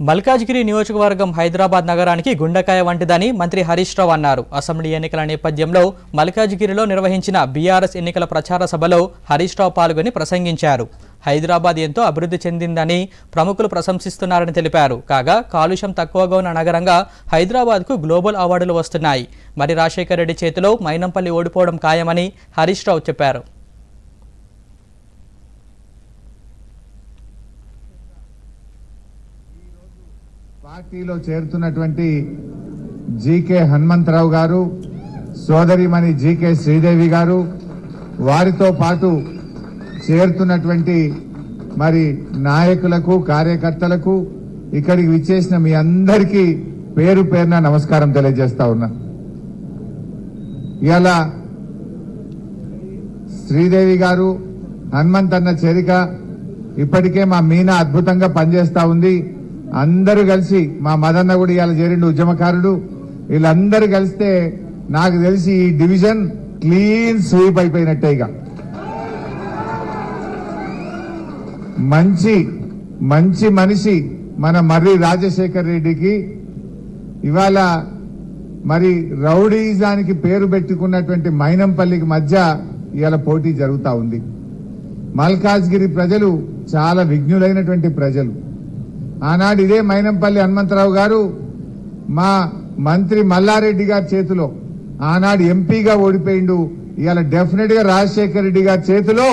మల్కాజ్గిరి నియోజకవర్గం హైదరాబాద్ నగరానికి గుండెకాయ వంటిదని మంత్రి హరీష్ రావు అన్నారు. అసెంబ్లీ ఎన్నికల నేపథ్యంలో మల్కాజ్గిరిలో నిర్వహించిన బీఆర్ఎస్ ఎన్నికల ప్రచార సభలో హరీష్ రావు పాల్గొని ప్రసంగించారు. హైదరాబాద్ ఎంతో అభివృద్ధి చెందిందని ప్రముఖులు ప్రశంసిస్తున్నారని తెలిపారు. కాగా కాలుష్యం తక్కువగా ఉన్న నగరంగా హైదరాబాద్కు గ్లోబల్ అవార్డులు వస్తున్నాయి. మరి రాజశేఖర రెడ్డి చేతిలో మైనంపల్లి ఓడిపోవడం ఖాయమని హరీష్ రావు చెప్పారు. పార్టీలో చేరుతున్నటువంటి జీకే హనుమంతరావు గారు సోదరిమణి జీకే శ్రీదేవి గారు వారితో పాటు చేరుతున్నటువంటి మరి నాయకులకు కార్యకర్తలకు ఇక్కడికి విచ్చేసిన మీ అందరికీ పేరు పేరున నమస్కారం తెలియజేస్తా ఉన్నా. ఇలా శ్రీదేవి గారు హనుమంతన్న చేరిక ఇప్పటికే మా మీనా అద్భుతంగా పనిచేస్తా ఉంది. అందరూ కలిసి మా మదన్న కూడా ఇవాళ చేరిండు ఉద్యమకారుడు. వీళ్ళందరూ కలిస్తే నాకు తెలిసి ఈ డివిజన్ క్లీన్ స్వీప్ అయిపోయినట్టే ఇక. మంచి మంచి మనిషి మన మర్రి రాజశేఖర్ రెడ్డికి. ఇవాళ మరి రౌడీజానికి పేరు పెట్టుకున్నటువంటి మైనంపల్లికి మధ్య ఇవాళ పోటీ జరుగుతూ ఉంది. మల్కాజ్గిరి ప్రజలు చాలా విఘ్నులైనటువంటి ప్రజలు. ఆనాడు ఇదే మైనంపల్లి హనుమంతరావు గారు మా మంత్రి మల్లారెడ్డి గారి చేతిలో ఆనాడు ఎంపీగా ఓడిపోయిండు. ఇవాళ డెఫినెట్గా రాజశేఖర రెడ్డి గారి చేతిలో